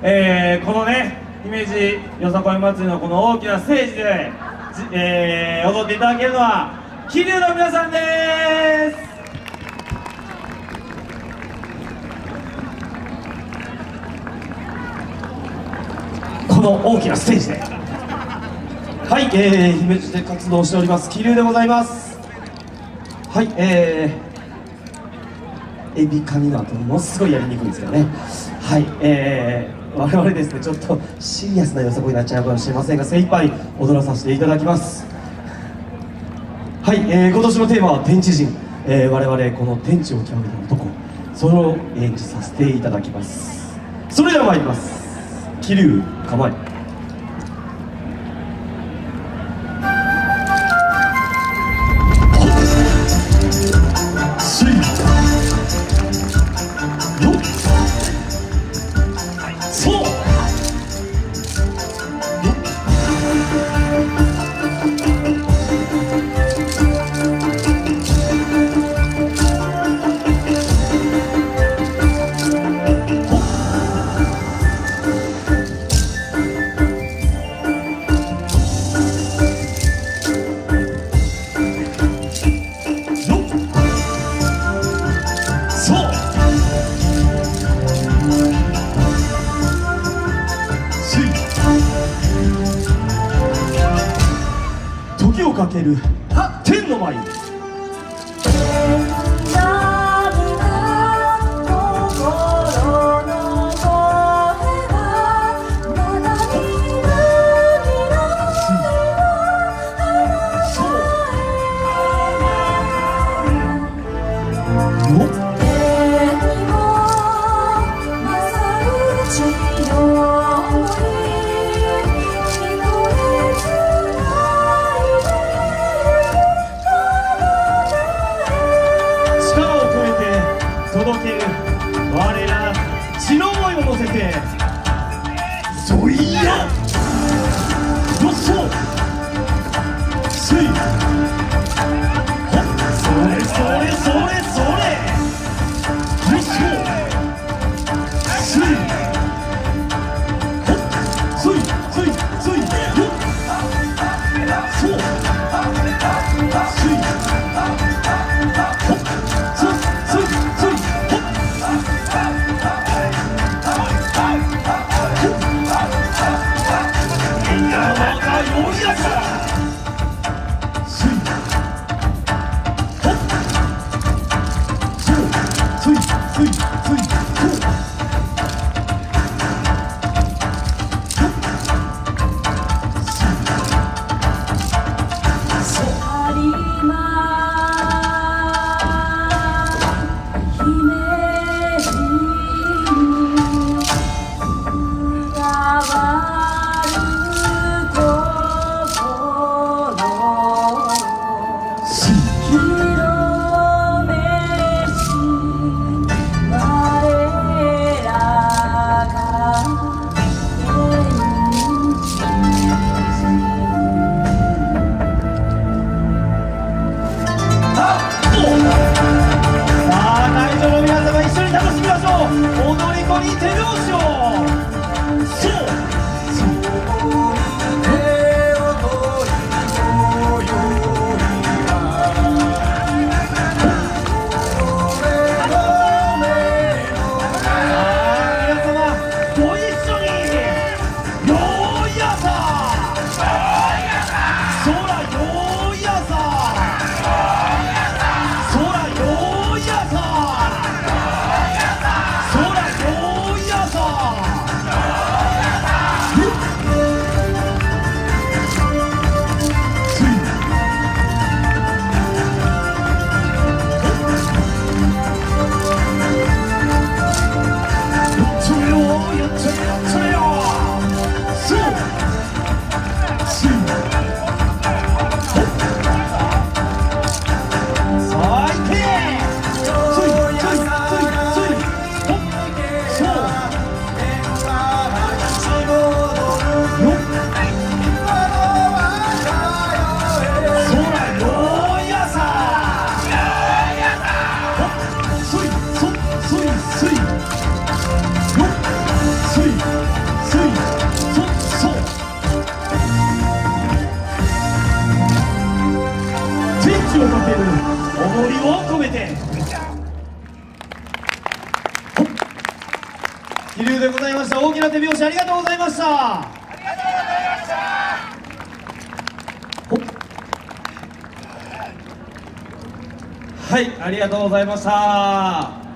えー、このね姫路よさこい祭りのこの大きなステージで、えー、踊っていただけるのは桐生の皆さんです。この大きなステージで。はい、えー、姫路で活動しております桐生でございます。はいえー、エビカニの後ものすごいやりにくいんですよね。はいえー我々ですねちょっとシリアスな予測になっちゃうかもしれませんが精一杯踊らさせていただきます。はい、えー、今年のテーマは天地人、えー、我々この天地を極めた男。それを演じさせていただきます。それでは参ります。桐生構えかける。天の舞我ら血の思いを乗せてそいやよっしゃ手拍子を。そうをかける思いを込めて気流でございました大きな手拍子ありがとうございましたありがとうございましたはいありがとうございました